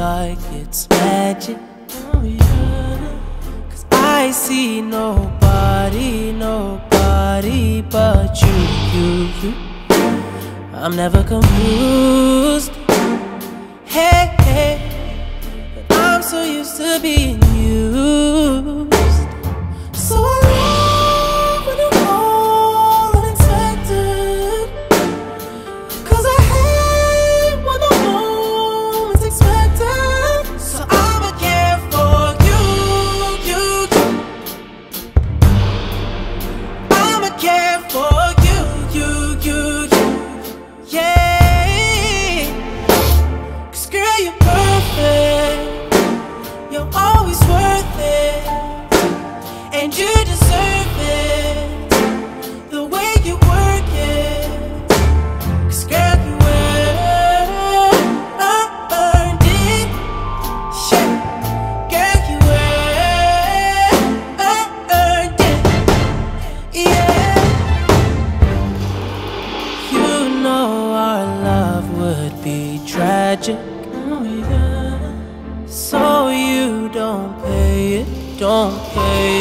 like it's magic. Cause I see nobody, nobody but you, you, you. I'm never confused. Hey, hey, I'm so used to being used. And you deserve it. The way you work it. Cause girl, you earned it. Yeah. Girl, you earned it. Yeah. You know our love would be tragic. Oh. So you don't pay it, don't pay it.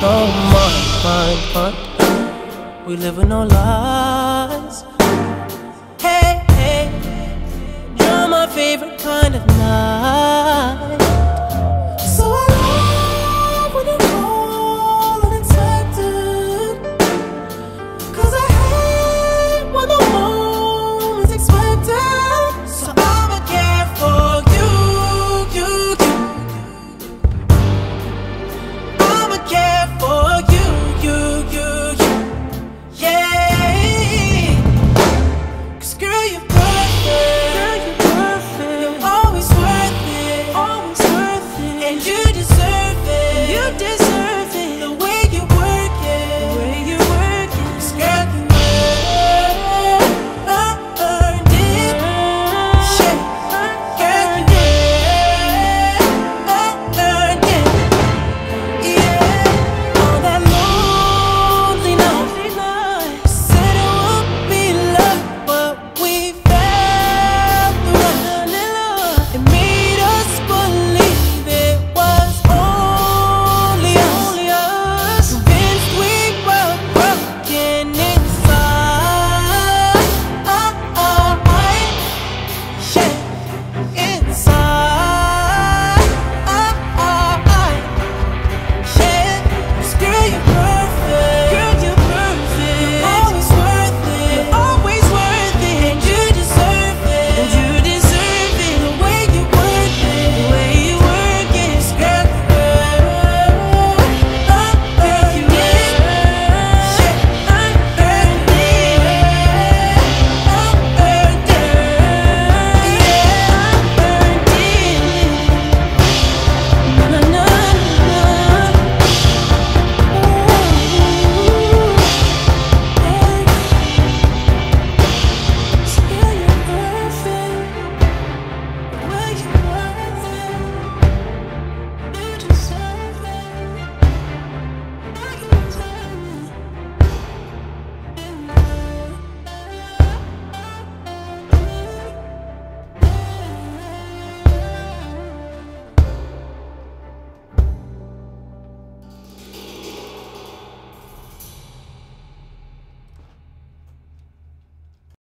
Oh my, my, my. We live living our lies. Hey, hey, you're my favorite kind of night.